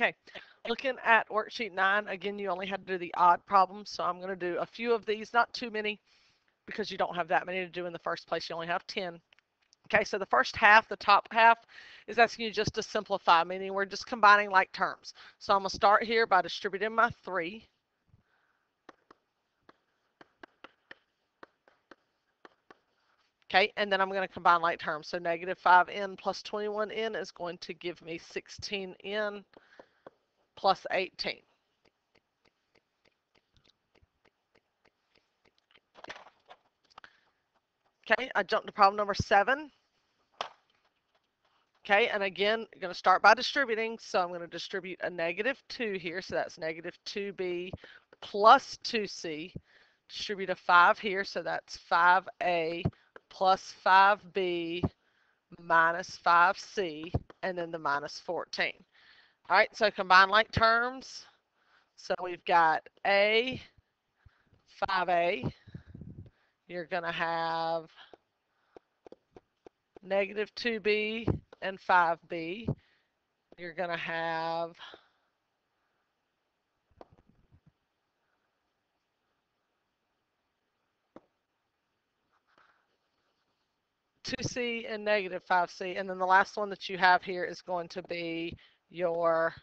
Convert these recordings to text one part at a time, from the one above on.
Okay, looking at worksheet nine, again, you only had to do the odd problems, so I'm going to do a few of these, not too many, because you don't have that many to do in the first place. You only have 10. Okay, so the first half, the top half, is asking you just to simplify, meaning we're just combining like terms. So I'm going to start here by distributing my 3. Okay, and then I'm going to combine like terms. So negative 5n plus 21n is going to give me 16n plus 18. Okay, I jump to problem number seven. Okay, and again, I'm going to start by distributing. So I'm going to distribute a negative 2 here. So that's negative 2b plus 2c. Distribute a 5 here. So that's 5a plus 5b minus 5c. And then the minus 14. All right, so combine like terms. So we've got a, 5a. You're going to have negative 2b and 5b. You're going to have two C and negative 5C. And then the last one that you have here is going to be your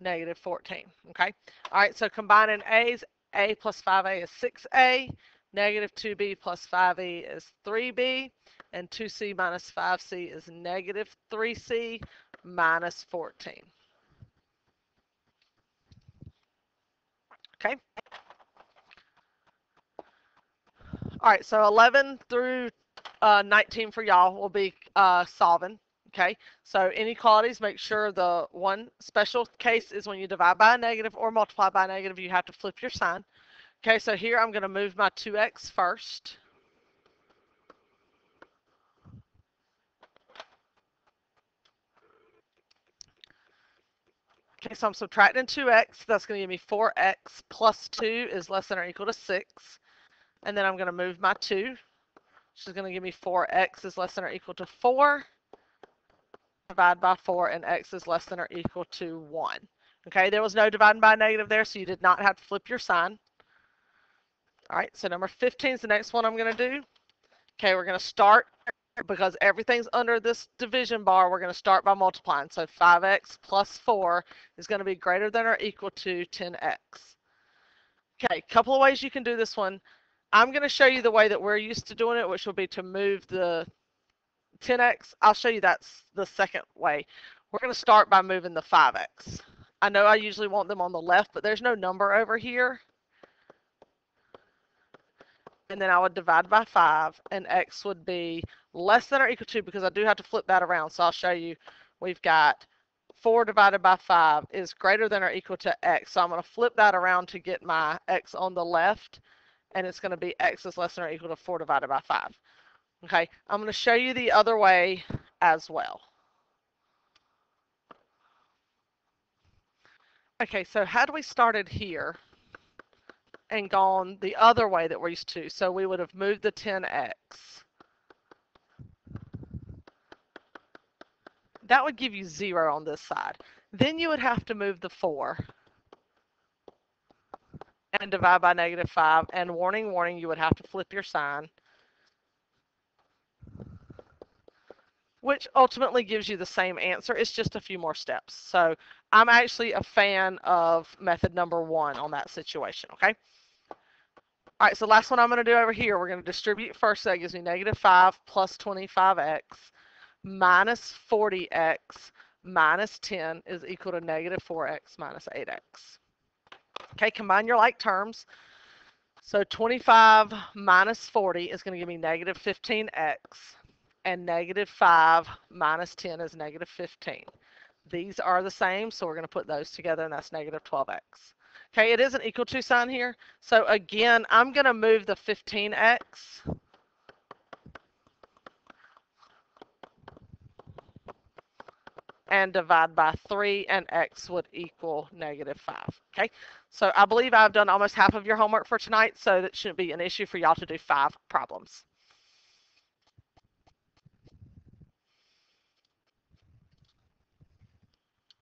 negative 14. Okay. All right. So combining A's, A plus 5A is 6A. Negative 2B plus 5E is 3B and 2c minus 5c is negative 3c minus 14. Okay. All right, so 11 through uh, 19 for y'all will be uh, solving. Okay, so inequalities, make sure the one special case is when you divide by a negative or multiply by a negative, you have to flip your sign. Okay, so here I'm going to move my 2x first. Okay, so I'm subtracting 2x. That's going to give me 4x plus 2 is less than or equal to 6. And then I'm going to move my 2, which is going to give me 4x is less than or equal to 4. Divide by 4, and x is less than or equal to 1. Okay, there was no dividing by negative there, so you did not have to flip your sign. All right, so number 15 is the next one I'm going to do. Okay, we're going to start because everything's under this division bar, we're going to start by multiplying. So 5x plus 4 is going to be greater than or equal to 10x. Okay, a couple of ways you can do this one. I'm going to show you the way that we're used to doing it, which will be to move the 10x. I'll show you that's the second way. We're going to start by moving the 5x. I know I usually want them on the left, but there's no number over here and then I would divide by 5, and x would be less than or equal to, because I do have to flip that around, so I'll show you, we've got 4 divided by 5 is greater than or equal to x, so I'm going to flip that around to get my x on the left, and it's going to be x is less than or equal to 4 divided by 5. Okay, I'm going to show you the other way as well. Okay, so had we started here, and gone the other way that we're used to. So we would have moved the 10x. That would give you 0 on this side. Then you would have to move the 4 and divide by negative 5. And warning, warning, you would have to flip your sign. Which ultimately gives you the same answer. It's just a few more steps. So I'm actually a fan of method number one on that situation, okay? All right, so last one I'm going to do over here, we're going to distribute first. So that gives me negative 5 plus 25x minus 40x minus 10 is equal to negative 4x minus 8x. Okay, combine your like terms. So 25 minus 40 is going to give me negative 15x, and negative 5 minus 10 is negative 15. These are the same, so we're going to put those together, and that's negative 12x. Okay, it is an equal to sign here. So again, I'm going to move the 15x. and divide by 3 and x would equal negative 5. Okay, so I believe I've done almost half of your homework for tonight, so that shouldn't be an issue for y'all to do five problems.